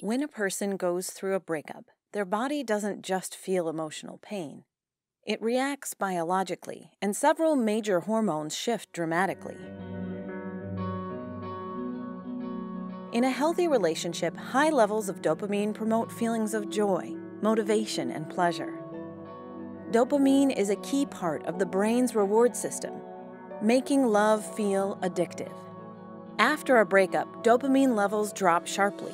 When a person goes through a breakup, their body doesn't just feel emotional pain. It reacts biologically, and several major hormones shift dramatically. In a healthy relationship, high levels of dopamine promote feelings of joy, motivation, and pleasure. Dopamine is a key part of the brain's reward system, making love feel addictive. After a breakup, dopamine levels drop sharply.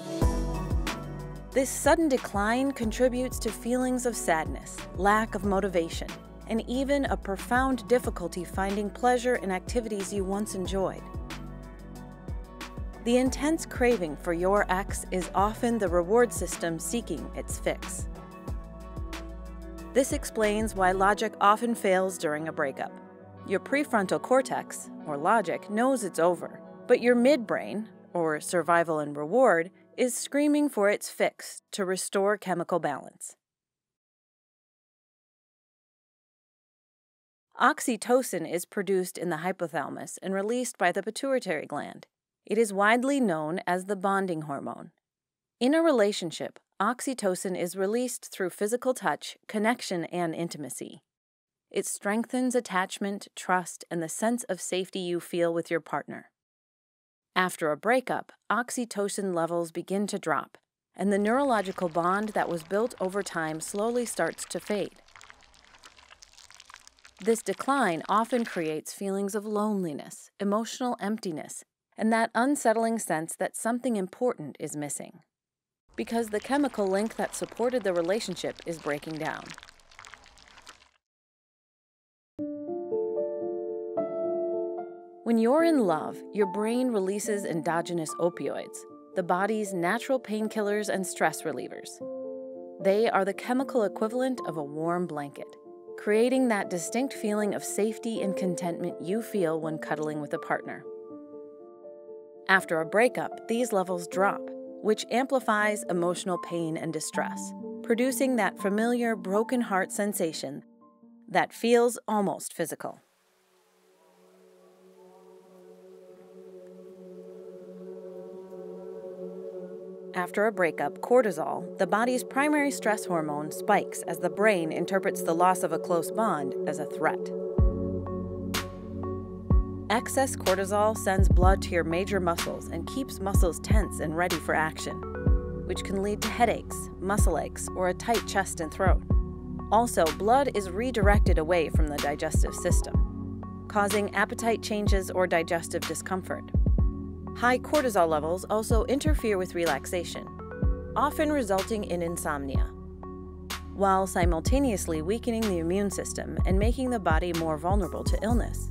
This sudden decline contributes to feelings of sadness, lack of motivation, and even a profound difficulty finding pleasure in activities you once enjoyed. The intense craving for your ex is often the reward system seeking its fix. This explains why logic often fails during a breakup. Your prefrontal cortex, or logic, knows it's over, but your midbrain, or survival and reward, is screaming for its fix to restore chemical balance. Oxytocin is produced in the hypothalamus and released by the pituitary gland. It is widely known as the bonding hormone. In a relationship, oxytocin is released through physical touch, connection, and intimacy. It strengthens attachment, trust, and the sense of safety you feel with your partner. After a breakup, oxytocin levels begin to drop, and the neurological bond that was built over time slowly starts to fade. This decline often creates feelings of loneliness, emotional emptiness, and that unsettling sense that something important is missing. Because the chemical link that supported the relationship is breaking down. When you're in love, your brain releases endogenous opioids, the body's natural painkillers and stress relievers. They are the chemical equivalent of a warm blanket, creating that distinct feeling of safety and contentment you feel when cuddling with a partner. After a breakup, these levels drop, which amplifies emotional pain and distress, producing that familiar broken heart sensation that feels almost physical. After a breakup, cortisol, the body's primary stress hormone, spikes as the brain interprets the loss of a close bond as a threat. Excess cortisol sends blood to your major muscles and keeps muscles tense and ready for action, which can lead to headaches, muscle aches, or a tight chest and throat. Also, blood is redirected away from the digestive system, causing appetite changes or digestive discomfort. High cortisol levels also interfere with relaxation, often resulting in insomnia, while simultaneously weakening the immune system and making the body more vulnerable to illness.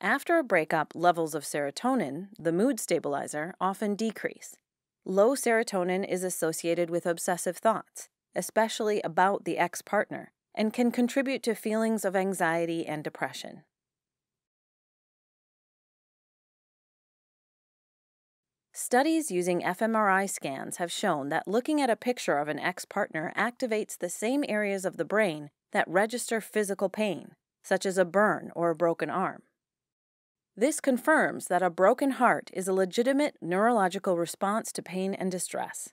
After a breakup, levels of serotonin, the mood stabilizer, often decrease. Low serotonin is associated with obsessive thoughts, especially about the ex partner, and can contribute to feelings of anxiety and depression. Studies using fMRI scans have shown that looking at a picture of an ex partner activates the same areas of the brain that register physical pain, such as a burn or a broken arm. This confirms that a broken heart is a legitimate neurological response to pain and distress.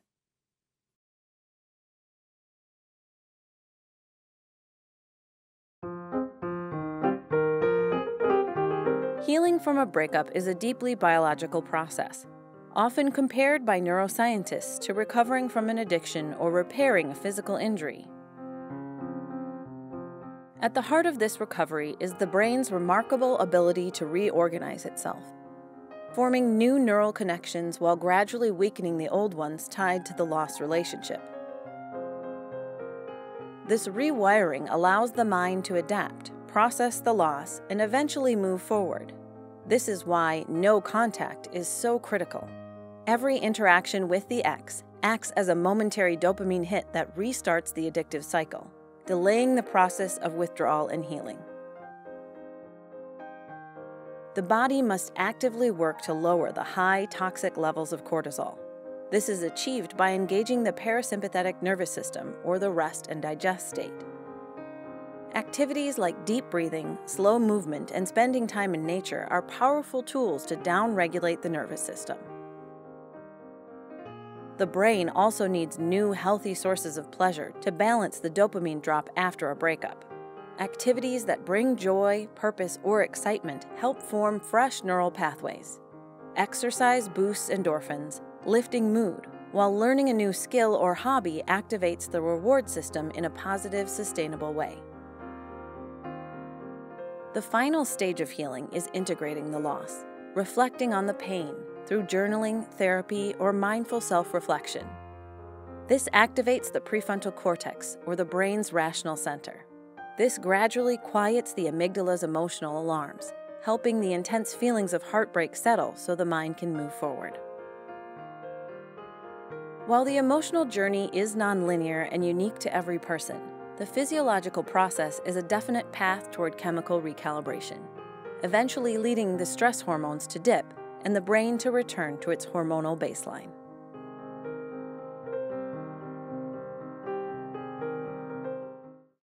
Healing from a breakup is a deeply biological process, often compared by neuroscientists to recovering from an addiction or repairing a physical injury. At the heart of this recovery is the brain's remarkable ability to reorganize itself, forming new neural connections while gradually weakening the old ones tied to the lost relationship. This rewiring allows the mind to adapt, process the loss, and eventually move forward. This is why no contact is so critical. Every interaction with the ex acts as a momentary dopamine hit that restarts the addictive cycle, delaying the process of withdrawal and healing. The body must actively work to lower the high toxic levels of cortisol. This is achieved by engaging the parasympathetic nervous system or the rest and digest state. Activities like deep breathing, slow movement, and spending time in nature are powerful tools to downregulate the nervous system. The brain also needs new, healthy sources of pleasure to balance the dopamine drop after a breakup. Activities that bring joy, purpose, or excitement help form fresh neural pathways. Exercise boosts endorphins, lifting mood, while learning a new skill or hobby activates the reward system in a positive, sustainable way. The final stage of healing is integrating the loss, reflecting on the pain through journaling, therapy, or mindful self reflection. This activates the prefrontal cortex, or the brain's rational center. This gradually quiets the amygdala's emotional alarms, helping the intense feelings of heartbreak settle so the mind can move forward. While the emotional journey is nonlinear and unique to every person, the physiological process is a definite path toward chemical recalibration, eventually leading the stress hormones to dip and the brain to return to its hormonal baseline.